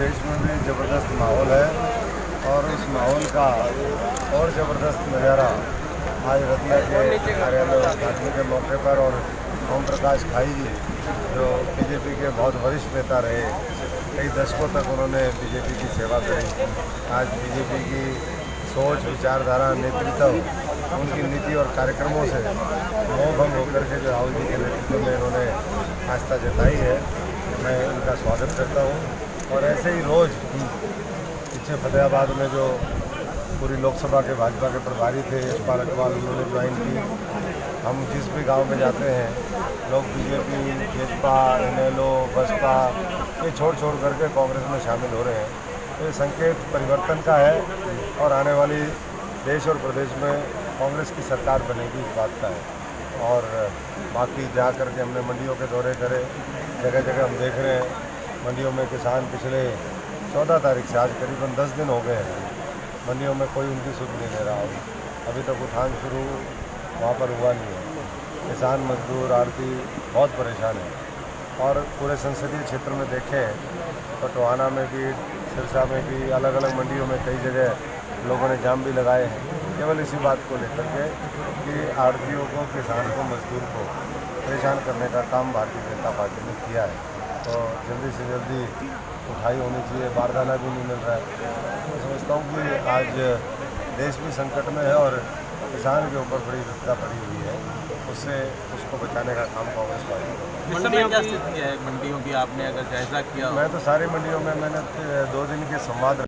देश में भी ज़बरदस्त माहौल है और इस माहौल का और ज़बरदस्त नज़ारा आज रतिया के कार्यालय उद्घाटन के मौके पर और ओम प्रकाश खाई जी, जो बीजेपी के बहुत वरिष्ठ नेता रहे, कई दशकों तक उन्होंने बीजेपी की सेवा करी। आज बीजेपी की सोच, विचारधारा, नेतृत्व, उनकी नीति और कार्यक्रमों से मोहभंग होकर के जो राहुल जी के नेतृत्व में इन्होंने आस्था जताई है। मैं उनका स्वागत करता हूँ। और ऐसे ही रोज़ पीछे फतेहाबाद में जो पूरी लोकसभा के भाजपा के प्रभारी थे, यशपाल अग्रवाल, उन्होंने ज्वाइन की। हम जिस भी गाँव में जाते हैं, लोग बीजेपी जेजपा एनएलओ बसपा, ये छोड़ छोड़ करके कांग्रेस में शामिल हो रहे हैं। तो ये संकेत परिवर्तन का है और आने वाली देश और प्रदेश में कांग्रेस की सरकार बनेगी इस बात का है। और बाकी जा कर के हमने मंडियों के दौरे करे जगह जगह हम देख रहे हैं। मंडियों में किसान पिछले चौदह तारीख से आज करीबन दस दिन हो गए हैं। मंडियों में कोई उनकी सुध नहीं ले रहा अभी तक उठान शुरू वहाँ पर हुआ नहीं है। किसान मजदूर आरती बहुत परेशान है। और पूरे संसदीय क्षेत्र में देखें तो टोहाना में भी, सिरसा में भी अलग अलग मंडियों में कई जगह लोगों ने जाम भी लगाए हैं। केवल इसी बात को लेकर के कि आड़तियों को, किसान को, मजदूर को परेशान करने का काम भारतीय जनता पार्टी ने किया है। तो जल्दी से जल्दी उठाई होनी चाहिए बारदाना भी नहीं मिल रहा है। मैं समझता हूँ कि आज देश भी संकट में है और किसान के ऊपर बड़ी विपदा पड़ी हुई है। उससे उसको बचाने का काम कांग्रेस पार्टी मंडियों स्थिति है? मंडियों की आपने अगर जायजा किया मैं तो सारी मंडियों में मैंने दो दिन के संवाद